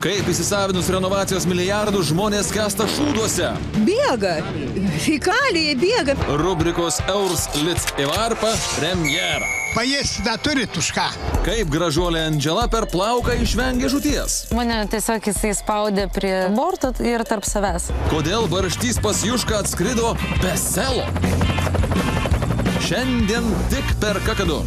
Kaip įsisavinus renovacijos milijardų žmonės kesta šūduose. Bėga. Фекалии бега. Rubrikos Eurs Litz į varpą premjera. Paėsti dar turit už ką. Kaip gražuolė Andžela per plauką išvengė žuties. Mane tiesiog jisai spaudė prie borto ir tarp savęs. Kodėl barštys pas Jušką atskrido be selo? Šiandien tik per kakadu.